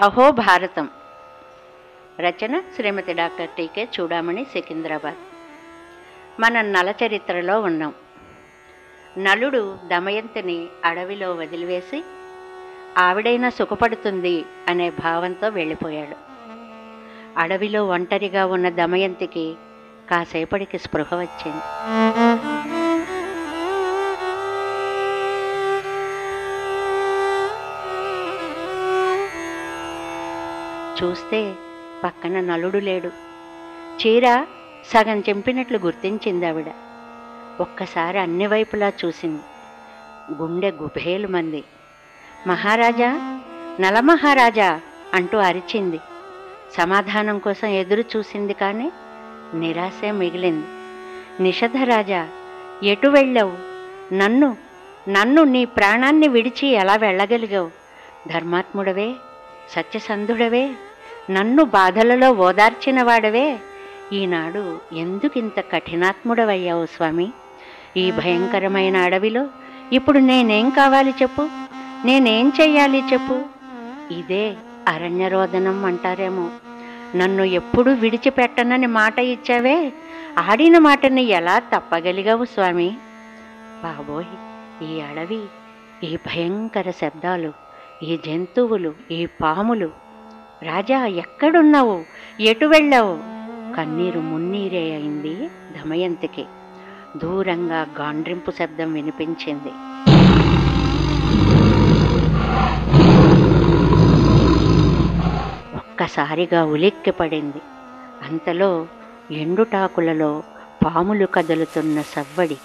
అహో భారతం. రచన శ్రీమతి డాక్టర్ టీకే చూడామణి సికింద్రాబాద్. మనం నల చరిత్రలో ఉన్నాం. నలుడు దమయంతిని అడవిలో వదిలివేసి ఆవిడైనా సుఖపడుతుంది అనే భావంతో వెళ్ళిపోయాడు. అడవిలో ఒంటరిగా ఉన్న దమయంతికి కాసేపటికి స్పృహ వచ్చింది. చూస్తే పక్కన నలుడు లేడు. చీర సగం చెంపినట్లు గుర్తించింది ఆవిడ ఒక్కసారి అన్ని వైపులా చూసింది. గుండె గుబేలు మంది మహారాజా నలమహారాజా అంటూ అరిచింది. సమాధానం కోసం ఎదురు చూసింది కానీ నిరాశే మిగిలింది. నిషధరాజా ఎటు వెళ్ళావు? నన్ను నన్ను నీ ప్రాణాన్ని విడిచి ఎలా వెళ్ళగలిగావు? ధర్మాత్ముడవే సత్యసంధుడవే నన్ను బాధలలో ఓదార్చిన వాడవే ఈనాడు ఎందుకింత కఠినాత్ముడవయ్యావు స్వామి? ఈ భయంకరమైన అడవిలో ఇప్పుడు నేనేం కావాలి చెప్పు? నేనేం చెయ్యాలి చెప్పు? ఇదే అరణ్యరోదనం అంటారేమో. నన్ను ఎప్పుడు విడిచిపెట్టనని మాట ఇచ్చావే? ఆడిన మాటని ఎలా తప్పగలిగావు స్వామి? బాబోయ్ ఈ అడవి ఈ భయంకర శబ్దాలు ఈ జంతువులు ఈ పాములు రాజా ఎక్కడున్నావు? ఎటు వెళ్ళావు? కన్నీరు మున్నీరే అయింది దమయంతికి దూరంగా గాండ్రింపు శబ్దం వినిపించింది. ఒక్కసారిగా ఉలిక్కిపడింది. అంతలో ఎండుటాకులలో పాములు కదులుతున్న సవ్వడి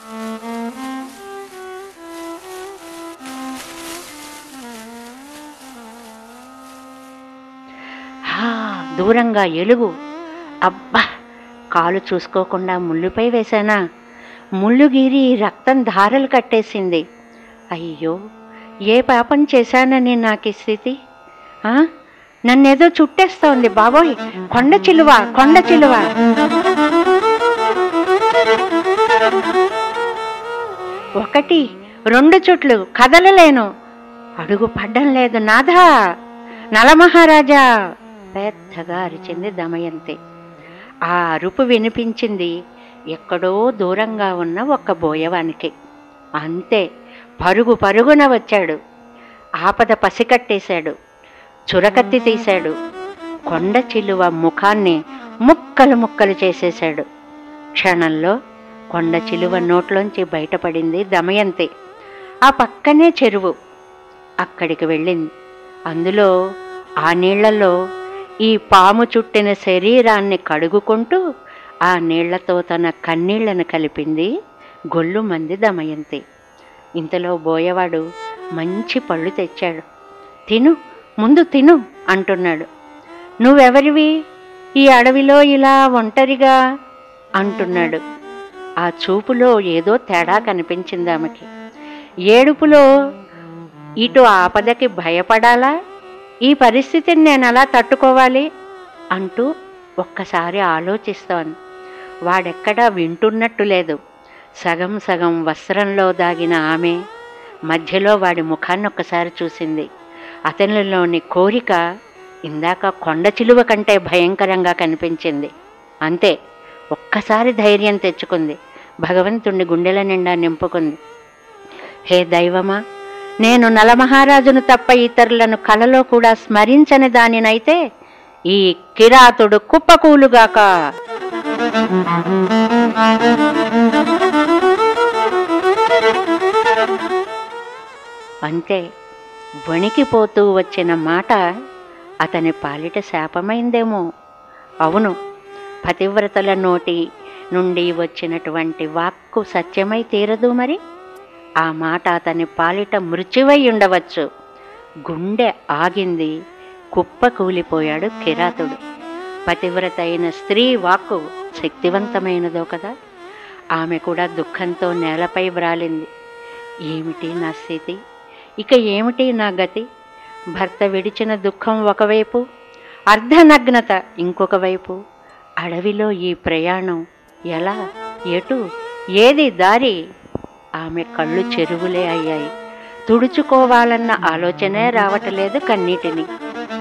దూరంగా ఎలుగు. అబ్బా కాలు చూసుకోకుండా ముళ్ళుపై వేశానా? ముళ్ళుగీరి రక్తం ధారలు కట్టేసింది. అయ్యో ఏ పాపం చేశానని నాకు ఈ స్థితి నన్నేదో చుట్టేస్తోంది బాబోయ్. కొండ చిలువ కొండ చిలువ. ఒకటి రెండు చుట్లు కదలలేను. అడుగు పడ్డం లేదు నాథా. నలమహారాజా. పెద్దగా అరిచింది దమయంతి ఆ అరుపు వినిపించింది ఎక్కడో దూరంగా ఉన్న ఒక బోయవానికి. అంతే పరుగు పరుగున వచ్చాడు. ఆపద పసికట్టేశాడు. చురకత్తి తీశాడు. కొండ చిలువ ముఖాన్ని ముక్కలు ముక్కలు చేసేశాడు. క్షణంలో కొండ చిలువ నోట్లోంచి బయటపడింది దమయంతి. ఆ పక్కనే చెరువు. అక్కడికి వెళ్ళింది. అందులో ఆ నీళ్ళలో ఈ పాము చుట్టిన శరీరాన్ని కడుగుకుంటూ ఆ నీళ్ళతో తన కన్నీళ్ళను కలిపింది గొల్లు మంది దమయంతి. ఇంతలో బోయవాడు మంచి పళ్ళు తెచ్చాడు. తిను ముందు తిను అంటున్నాడు. నువ్వెవరివి? ఈ అడవిలో ఇలా ఒంటరిగా అంటున్నాడు. ఆ చూపులో ఏదో తేడా కనిపించింది ఆమెకి ఏడుపులో ఇటు ఆపదకి భయపడాలా? ఈ పరిస్థితిని నేను ఎలా తట్టుకోవాలి? అంటూ ఒక్కసారి ఆలోచిస్తాను వాడెక్కడా వింటున్నట్టు లేదు. సగం సగం వస్త్రంలో దాగిన ఆమె మధ్యలో వాడి ముఖాన్ని ఒక్కసారి చూసింది. అతనిలోని కోరిక ఇందాక కొండ చిలువ కంటే భయంకరంగా కనిపించింది. అంతే ఒక్కసారి ధైర్యం తెచ్చుకుంది. భగవంతుణ్ణి గుండెల నిండా నింపుకుంది. హే దైవమా నేను నలమహారాజును తప్ప ఇతరులను కలలో కూడా స్మరించని దానినైతే ఈ కిరాతుడు కుప్పకూలుగాక. అంతే వణికిపోతూ వచ్చిన మాట అతని పాలిట శాపమైందేమో. అవును పతివ్రతల నోటి నుండి వచ్చినటువంటి వాక్కు సత్యమై తీరదు మరి? ఆ మాట అతని పాలిట మృత్యువై ఉండవచ్చు. గుండె ఆగింది. కుప్ప కూలిపోయాడు కిరాతుడు. పతివ్రత అయిన స్త్రీ వాక్కు శక్తివంతమైనదో కదా? ఆమె కూడా దుఃఖంతో నేలపై వ్రాలింది. ఏమిటి నా స్థితి? ఇక ఏమిటి నా గతి? భర్త విడిచిన దుఃఖం ఒకవైపు అర్ధనగ్నత ఇంకొక వైపు. అడవిలో ఈ ప్రయాణం ఎలా? ఎటు? ఏది దారి? ఆమె కళ్ళు చెరువులే అయ్యాయి. తుడుచుకోవాలన్న ఆలోచనే రావటలేదు కన్నీటిని.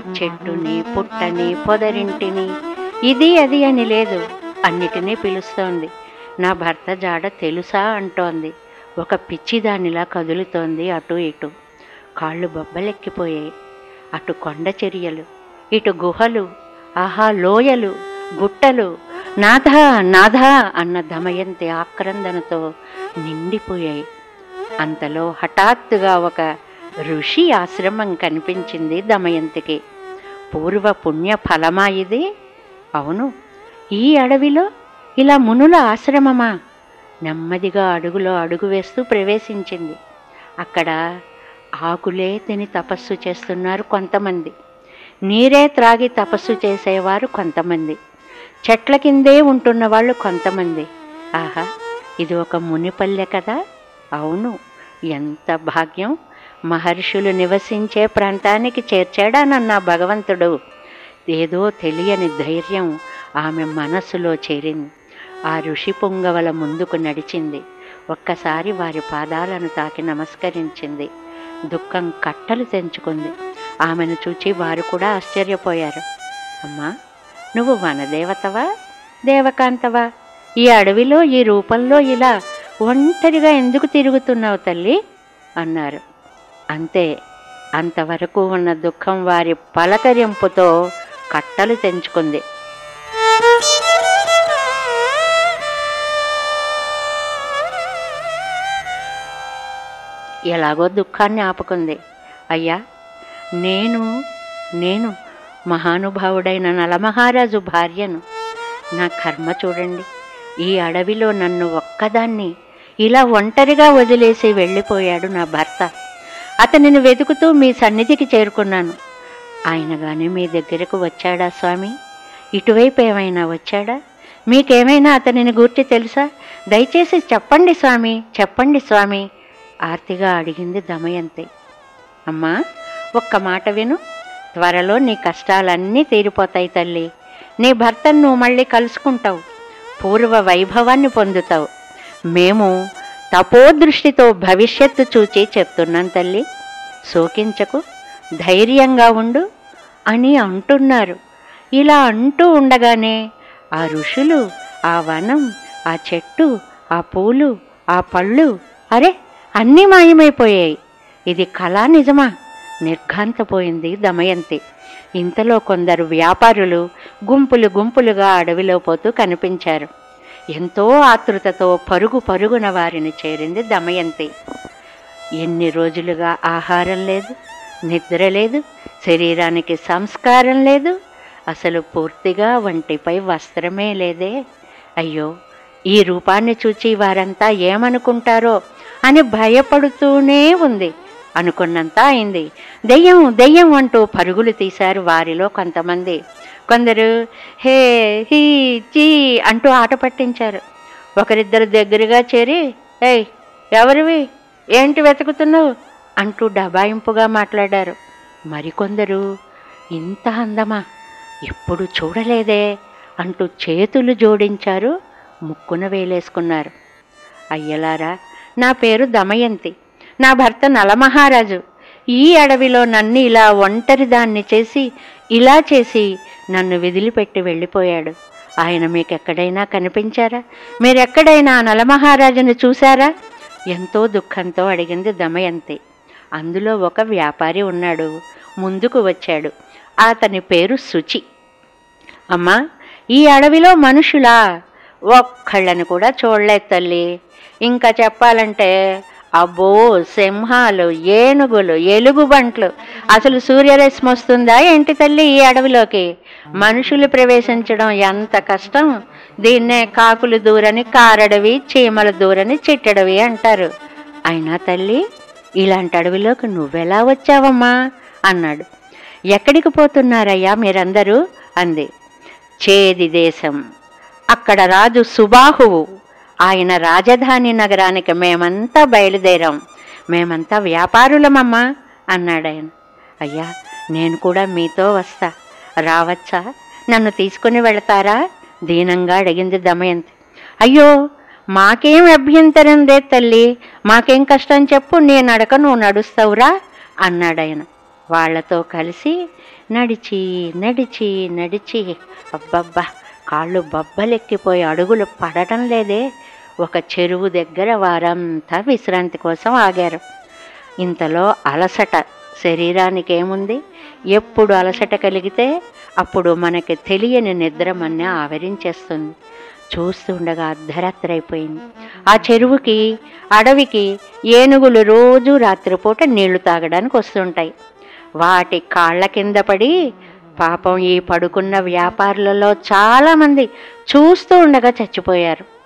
చెట్టుని పుట్టని పొదరింటిని. ఇది అది అని లేదు. అన్నిటినీ పిలుస్తోంది. నా భర్త జాడ తెలుసా అంటోంది. ఒక పిచ్చిదానిలా కదులుతోంది అటు ఇటు. కాళ్ళు బొబ్బలెక్కిపోయాయి. అటు కొండ చర్యలు ఇటు గుహలు ఆహా లోయలు గుట్టలు నాథ నాథ అన్న దమయంతి ఆక్రందనతో నిండిపోయాయి. అంతలో హఠాత్తుగా ఒక ఋషి ఆశ్రమం కనిపించింది దమయంతికి. పూర్వ పుణ్య ఫలమా ఇది? అవును ఈ అడవిలో ఇలా మునుల ఆశ్రమమా? నెమ్మదిగా అడుగులో అడుగు వేస్తూ ప్రవేశించింది. అక్కడ ఆకులే తిని తపస్సు చేస్తున్నారు కొంతమంది. నీరే త్రాగి తపస్సు చేసేవారు కొంతమంది. చెట్ల కిందే ఉంటున్న వాళ్ళు కొంతమంది. ఆహా ఇది ఒక మునిపల్లె కదా? అవును ఎంత భాగ్యం. మహర్షులు నివసించే ప్రాంతానికి చేర్చాడానన్న భగవంతుడు. ఏదో తెలియని ధైర్యం ఆమె మనస్సులో చేరింది. ఆ ఋషి పొంగవల ముందుకు నడిచింది. ఒక్కసారి వారి పాదాలను తాకి నమస్కరించింది. దుఃఖం కట్టలు తెంచుకుంది. ఆమెను చూచి వారు కూడా ఆశ్చర్యపోయారు. అమ్మా నువ్వు వనదేవతవా? దేవకాంతవా? ఈ అడవిలో ఈ రూపంలో ఇలా ఒంటరిగా ఎందుకు తిరుగుతున్నావు తల్లి? అన్నారు. అంతే. అంతవరకు ఉన్న దుఃఖం వారి పలకరింపుతో కట్టలు తెంచుకుంది. ఎలాగో దుఃఖాన్ని ఆపుకుంది. అయ్యా నేను నేను మహానుభావుడైన నలమహారాజు భార్యను. నా కర్మ చూడండి. ఈ అడవిలో నన్ను ఒక్కదాన్ని ఇలా ఒంటరిగా వదిలేసి వెళ్ళిపోయాడు నా భర్త. అతనిని వెతుకుతూ మీ సన్నిధికి చేరుకున్నాను. ఆయన గాని మీ దగ్గరకు వచ్చాడా స్వామి? ఇటువైపు ఏమైనా వచ్చాడా? మీకేమైనా అతనిని గూర్చి తెలుసా? దయచేసి చెప్పండి స్వామి చెప్పండి స్వామి ఆర్తిగా అడిగింది దమయంతి. అమ్మా ఒక్క మాట విను. త్వరలో నీ కష్టాలన్నీ తీరిపోతాయి తల్లి. నీ భర్తను నువ్వు మళ్ళీ కలుసుకుంటావు. పూర్వ వైభవాన్ని పొందుతావు. మేము తపోదృష్టితో భవిష్యత్తు చూచి చెప్తున్నాం తల్లి. శోకించకు ధైర్యంగా ఉండు అని అంటున్నారు. ఇలా అంటూ ఉండగానే ఆ ఋషులు ఆ వనం ఆ చెట్టు ఆ పూలు ఆ పళ్ళు అరే అన్నీ మాయమైపోయాయి. ఇది కళా నిజమా? నిర్ఘాంతపోయింది దమయంతి. ఇంతలో కొందరు వ్యాపారులు గుంపులు గుంపులుగా అడవిలో పోతూ కనిపించారు. ఎంతో ఆతృతతో పరుగు పరుగున వారిని చేరింది దమయంతి. ఎన్ని రోజులుగా ఆహారం లేదు నిద్ర లేదు శరీరానికి సంస్కారం లేదు అసలు పూర్తిగా వంటిపై వస్త్రమే లేదే. అయ్యో ఈ రూపాన్ని చూచి వారంతా ఏమనుకుంటారో అని భయపడుతూనే ఉంది. అనుకున్నంత అయింది. దెయ్యం దెయ్యం అంటూ పరుగులు తీశారు వారిలో కొంతమంది. కొందరు హే హీ చీ అంటూ ఆట పట్టించారు. ఒకరిద్దరు దగ్గరగా చేరి ఏయ్ ఎవరివి? ఏంటి వెతుకుతున్నావు? అంటూ డబాయింపుగా మాట్లాడారు. మరికొందరు ఇంత అందమా? ఎప్పుడు చూడలేదే? అంటూ చేతులు జోడించారు ముక్కున వేలేసుకున్నారు. అయ్యలారా నా పేరు దమయంతి. నా భర్త నలమహారాజు. ఈ అడవిలో నన్ను ఇలా ఒంటరిదాన్ని చేసి ఇలా చేసి నన్ను విదిలిపెట్టి వెళ్ళిపోయాడు. ఆయన మీకెక్కడైనా కనిపించారా? మీరెక్కడైనా నలమహారాజును చూశారా? ఎంతో దుఃఖంతో అడిగింది దమయంతి. అందులో ఒక వ్యాపారి ఉన్నాడు. ముందుకు వచ్చాడు. అతని పేరు శుచి. అమ్మా ఈ అడవిలో మనుషులా? ఒక్కళ్ళని కూడా చూడలేదు తల్లి. ఇంకా చెప్పాలంటే అబ్బో సింహాలు ఏనుగులు ఎలుగుబంట్లు అసలు సూర్యరశ్మి వస్తుందా ఏంటి తల్లి ఈ అడవిలోకి? మనుషులు ప్రవేశించడం ఎంత కష్టం? దీన్నే కాకులు దూరని కారడవి చీమల దూరని చిట్టడవి అంటారు. అయినా తల్లి ఇలాంటి అడవిలోకి నువ్వెలా వచ్చావమ్మా? అన్నాడు. ఎక్కడికి పోతున్నారయ్యా మీరందరూ? అంది. చేది దేశం. అక్కడ రాజు సుబాహువు. ఆయన రాజధాని నగరానికి మేమంతా బయలుదేరాం. మేమంతా వ్యాపారులమమ్మా అన్నాడాయన అయ్యా నేను కూడా మీతో వస్తా. రావచ్చా? నన్ను తీసుకుని వెళతారా? దీనంగా అడిగింది దమయంతి. అయ్యో మాకేం అభ్యంతరం లేదు తల్లి? మాకేం కష్టం చెప్పు నేను అడక నువ్వు నడుస్తావురా? అన్నాడాయన వాళ్ళతో వాళ్ళతో కలిసి నడిచి నడిచి నడిచి అబ్బబ్బా కాళ్ళు బబ్బలెక్కిపోయి అడుగులు పడటం లేదే? ఒక చెరువు దగ్గర వారంతా విశ్రాంతి కోసం ఆగారు. ఇంతలో అలసట శరీరానికి ఏముంది ఎప్పుడు అలసట కలిగితే అప్పుడు మనకి తెలియని నిద్రమన్నీ ఆవరించేస్తుంది. చూస్తుండగా అర్ధరాత్రి అయిపోయింది ఆ చెరువుకి అడవికి ఏనుగులు రోజు రాత్రిపూట నీళ్ళు తాగడానికి వస్తుంటాయి వాటి కాళ్ళ కింద పడి పాపం ఈ పడుకున్న వ్యాపారులలో చాలామంది చూస్తూ ఉండగా చచ్చిపోయారు.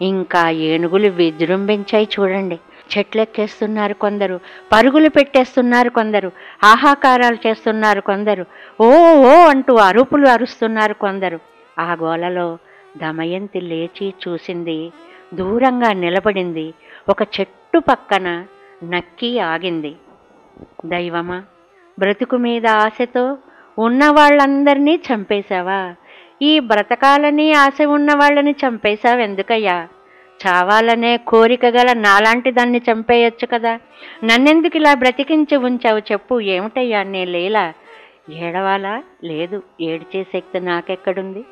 ఇంకా ఏనుగులు విజృంభించాయి చూడండి. చెట్లెక్కేస్తున్నారు కొందరు పరుగులు పెట్టేస్తున్నారు కొందరు ఆహాకారాలు చేస్తున్నారు కొందరు ఓ ఓ అంటూ అరుపులు అరుస్తున్నారు కొందరు. ఆ గోలలో దమయంతి లేచి చూసింది దూరంగా నిలబడింది ఒక చెట్టు పక్కన నక్కి ఆగింది. దైవమా బ్రతుకు మీద ఆశతో ఉన్న వాళ్ళందరినీ చంపేశావా? ఈ బ్రతకాలని ఆశ ఉన్న వాళ్ళని చంపేశావు ఎందుకయ్యా? చావాలనే కోరిక గల నాలాంటి దాన్ని చంపేయొచ్చు కదా. నన్నెందుకు ఇలా బ్రతికించి ఉంచావు చెప్పు ఏమిటయ్యా నే లేలా? ఏడవాలా? లేదు ఏడ్చే శక్తి నాకెక్కడుంది?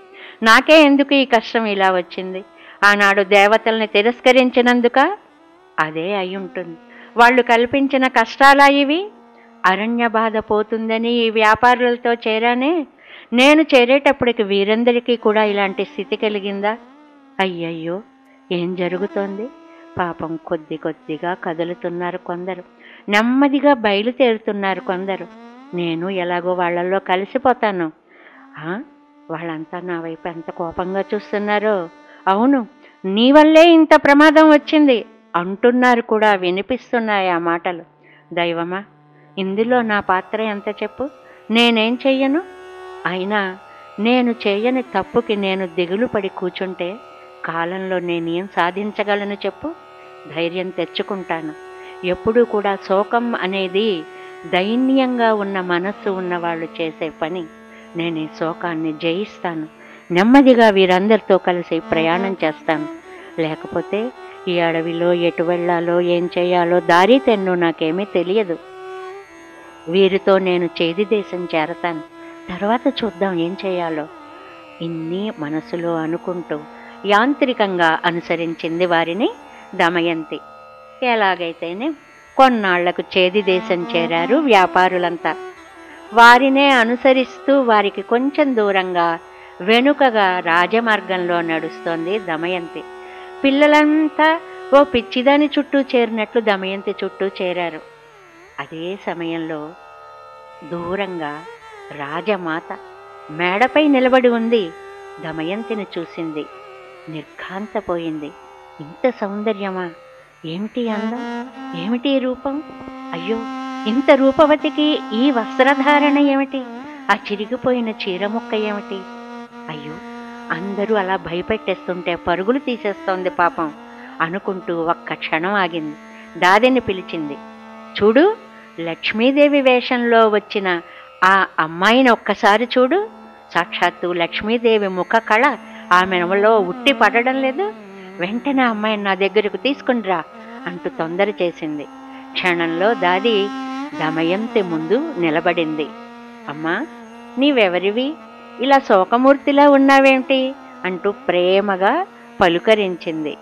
నాకే ఎందుకు ఈ కష్టం ఇలా వచ్చింది? ఆనాడు దేవతల్ని తిరస్కరించినందుక అదే అయి ఉంటుంది వాళ్ళు కల్పించిన కష్టాలా ఇవి? అరణ్య బాధ పోతుందని ఈ వ్యాపారులతో చేరానే నేను చేరేటప్పటికి వీరందరికీ కూడా ఇలాంటి స్థితి కలిగిందా? అయ్యయ్యో ఏం జరుగుతోంది? పాపం కొద్ది కొద్దిగా కదులుతున్నారు కొందరు. నెమ్మదిగా బయలుదేరుతున్నారు కొందరు. నేను ఎలాగో వాళ్ళల్లో కలిసిపోతాను. ఆ, వాళ్ళంతా నా వైపు ఎంత కోపంగా చూస్తున్నారో. అవును నీ వల్లే ఇంత ప్రమాదం వచ్చింది అంటున్నారు కూడా వినిపిస్తున్నాయి ఆ మాటలు. దైవమా ఇందులో నా పాత్ర ఎంత చెప్పు? నేనేం చెయ్యను? అయినా నేను చేయని తప్పుకి నేను దిగులు పడి కూర్చుంటే కాలంలో నేనేం సాధించగలను చెప్పు? ధైర్యం తెచ్చుకుంటాను. ఎప్పుడూ కూడా శోకం అనేది దైన్యంగా ఉన్న మనస్సు ఉన్నవాళ్ళు చేసే పని. నేను ఈ శోకాన్ని జయిస్తాను. నెమ్మదిగా వీరందరితో కలిసి ప్రయాణం చేస్తాను. లేకపోతే ఈ అడవిలో ఎటు వెళ్ళాలో ఏం చేయాలో దారి తెన్ను నాకేమీ తెలియదు. వీరితో నేను చేది దేశం చేరతాను. తర్వాత చూద్దాం ఏం చేయాలో. ఇన్ని మనసులో అనుకుంటూ యాంత్రికంగా అనుసరించింది వారిని దమయంతి. ఎలాగైతేనే కొన్నాళ్ళకు చేది దేశం చేరారు వ్యాపారులంతా. వారినే అనుసరిస్తూ వారికి కొంచెం దూరంగా వెనుకగా రాజమార్గంలో నడుస్తోంది దమయంతి. పిల్లలంతా ఓ పిచ్చిదాని చుట్టూ చేరినట్లు దమయంతి చుట్టూ చేరారు. అదే సమయంలో దూరంగా రాజమాత మేడపై నిలబడి ఉంది. దమయంతిని చూసింది. నిర్ఘాంతపోయింది. ఇంత సౌందర్యమా? ఏమిటి అందం? ఏమిటి రూపం? అయ్యో ఇంత రూపవతికి ఈ వస్త్రధారణ ఏమిటి? ఆ చిరిగిపోయిన చీర ముక్క ఏమిటి? అయ్యో అందరూ అలా భయపెట్టేస్తుంటే పరుగులు తీసేస్తోంది పాపం అనుకుంటూ ఒక్క క్షణం ఆగింది. దాదిని పిలిచింది. చూడు లక్ష్మీదేవి వేషంలో వచ్చిన ఆ అమ్మాయిని ఒక్కసారి చూడు. సాక్షాత్తు లక్ష్మీదేవి ముఖ కళ ఆమెలో ఉట్టి పడడం లేదు. వెంటనే అమ్మాయిని నా దగ్గరకు తీసుకునిరా అంటూ తొందర చేసింది. క్షణంలో దాది దమయంతి ముందు నిలబడింది. అమ్మా నీవెవరివి? ఇలా శోకమూర్తిలా ఉన్నావేంటి? అంటూ ప్రేమగా పలుకరించింది.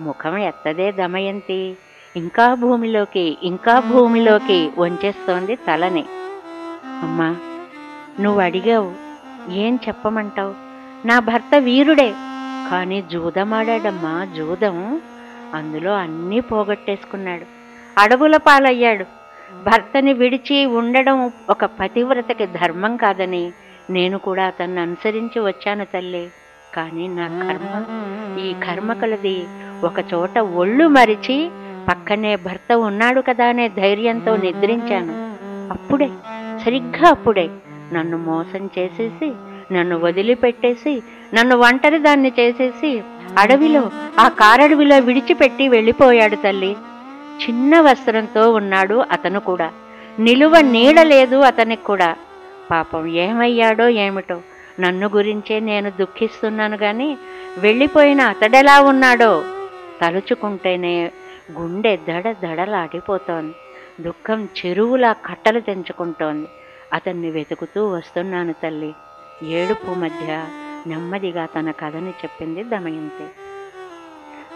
ముఖం ఎత్తదే దమయంతి. ఇంకా భూమిలోకి ఇంకా భూమిలోకి వంచేస్తోంది తలని. అమ్మా నువ్వు అడిగావు ఏం చెప్పమంటావు? నా భర్త వీరుడే. కానీ జూదమాడాడమ్మా జూదం అందులో అన్నీ పోగొట్టేసుకున్నాడు. అడవుల పాలయ్యాడు. భర్తని విడిచి ఉండడం ఒక పతివ్రతకి ధర్మం కాదని నేను కూడా అతన్ని అనుసరించి వచ్చాను తల్లి. కానీ నా కర్మ ఈ కర్మకులది ఒక చోట ఒళ్ళు మరిచి పక్కనే భర్త ఉన్నాడు కదా అనే ధైర్యంతో నిద్రించాను. అప్పుడే సరిగ్గా అప్పుడే. నన్ను మోసం చేసేసి నన్ను వదిలిపెట్టేసి నన్ను ఒంటరి దాన్ని చేసేసి అడవిలో ఆ కారడవిలో విడిచిపెట్టి వెళ్ళిపోయాడు తల్లి. చిన్న వస్త్రంతో ఉన్నాడు అతను కూడా. నిలువ నీడ లేదు అతనికి కూడా. పాపం ఏమయ్యాడో ఏమిటో. నన్ను గురించే నేను దుఃఖిస్తున్నాను గాని వెళ్ళిపోయిన అతడెలా ఉన్నాడో. తలుచుకుంటేనే గుండె దడ దడలాడిపోతోంది దుఃఖం చెరువులా కట్టలు తెంచుకుంటోంది. అతన్ని వెతుకుతూ వస్తున్నాను తల్లి. ఏడుపు మధ్య నెమ్మదిగా తన కథని చెప్పింది దమయంతి.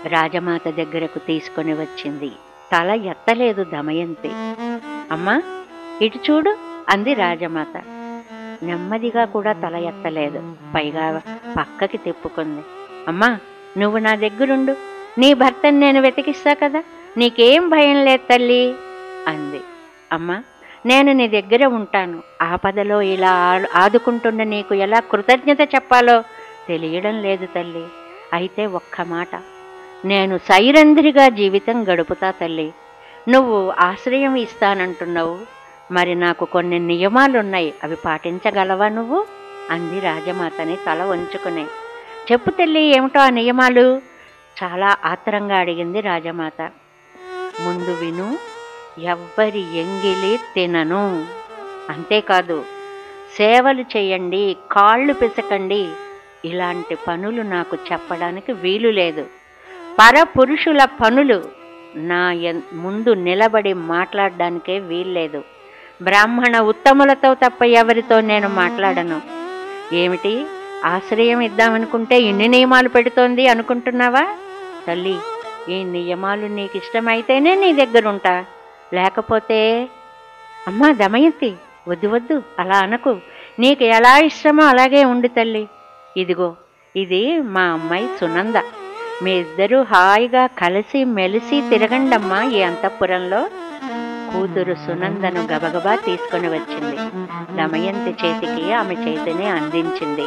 రాజమాత దగ్గరకు తీసుకొని వచ్చింది. తల ఎత్తలేదు దమయంతి. అమ్మా ఇటు చూడు అంది రాజమాత. నెమ్మదిగా కూడా తల ఎత్తలేదు. పైగా పక్కకి తిప్పుకుంది. అమ్మా నువ్వు నా దగ్గరుండు. నీ భర్తని నేను వెతికిస్తా కదా. నీకేం భయం లేదు తల్లి. అంది. అమ్మా నేను నీ దగ్గర ఉంటాను. ఆపదలో ఇలా ఆ- ఆదుకుంటున్న నీకు ఎలా కృతజ్ఞత చెప్పాలో తెలియడం లేదు తల్లి. అయితే ఒక్క మాట. నేను సైరంధ్రిగా జీవితం గడుపుతా తల్లి. నువ్వు ఆశ్రయం ఇస్తానంటున్నావు. మరి నాకు కొన్ని నియమాలున్నాయి. అవి పాటించగలవా నువ్వు? అంది రాజమాతని తల వంచుకుని. చెప్పు తల్లి ఏమిటో ఆ నియమాలు? చాలా ఆత్రంగా అడిగింది రాజమాత. ముందు విను ఎవ్వరి ఎంగిలి తినను. అంతేకాదు సేవలు చేయండి కాళ్ళు పిసకండి ఇలాంటి పనులు నాకు చెప్పడానికి వీలు లేదు. పరపురుషుల పనులు నా ముందు నిలబడి మాట్లాడడానికే వీల్లేదు బ్రాహ్మణ ఉత్తములతో తప్ప ఎవరితో నేను మాట్లాడను. ఏమిటి? ఆశ్రయం ఇద్దామనుకుంటే ఇన్ని నియమాలు పెడుతోంది అనుకుంటున్నావా? తల్లి ఈ నియమాలు నీకు ఇష్టమైతేనే నీ దగ్గర ఉంటా లేకపోతే అమ్మా దమయంతి వద్దు వద్దు అలా అనకు. నీకు ఎలా ఇష్టమో అలాగే ఉండు తల్లి. ఇదిగో ఇది మా అమ్మాయి సునంద. మీ ఇద్దరూ హాయిగా కలిసి మెలిసి తిరగండమ్మా ఈ అంతఃపురంలో. కూతురు సునందను గబగబా తీసుకొని వచ్చింది. దమయంతి చేతికి ఆమె చేతిని అందించింది.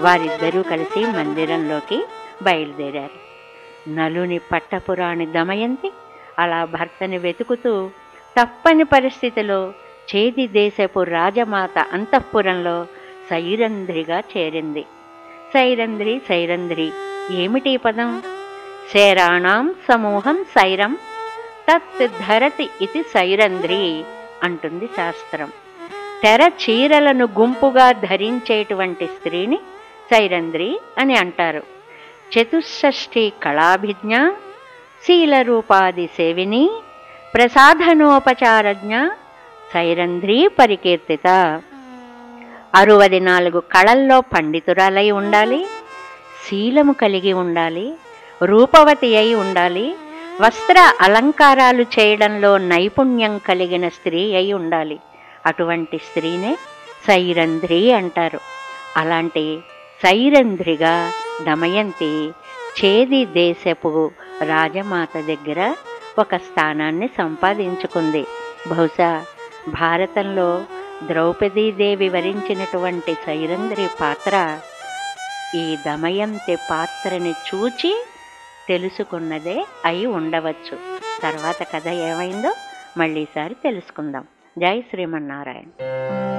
వారిద్దరూ కలిసి మందిరంలోకి బయలుదేరారు. నలుని పట్టపురాణి దమయంతి అలా భర్తని వెతుకుతూ తప్పని పరిస్థితిలో చేది దేశపు రాజమాత అంతఃపురంలో సైరంధ్రిగా చేరింది. సైరంధ్రి సైరంధ్రి ఏమిటి పదం? శేరాణం సమూహం సైరం తత్ ధరతి ఇది సైరంధ్రి అంటుంది శాస్త్రం. తెర చీరలను గుంపుగా ధరించేటువంటి స్త్రీని సైరంధ్రి అని అంటారు. చతుషష్ఠి కళాభిజ్ఞ శీలరూపాది సేవిని ప్రసాధనోపచారజ్ఞ సైరంధ్రీ పరికీర్తిత. అరవది నాలుగు కళల్లో పండితురాలై ఉండాలి శీలము కలిగి ఉండాలి రూపవతి అయి ఉండాలి వస్త్ర అలంకారాలు చేయడంలో నైపుణ్యం కలిగిన స్త్రీ అయి ఉండాలి. అటువంటి స్త్రీనే సైరంధ్రి అంటారు. అలాంటి సైరంధ్రిగా దమయంతి చేది దేశపు రాజమాత దగ్గర ఒక స్థానాన్ని సంపాదించుకుంది. బహుశా భారతంలో ద్రౌపదీదేవి వరించినటువంటి సైరంధ్రి పాత్ర ఈ దమయంతి పాత్రని చూచి తెలుసుకున్నదే అయి ఉండవచ్చు. తర్వాత కథ ఏమైందో మళ్ళీసారి తెలుసుకుందాం. జై శ్రీమన్నారాయణ.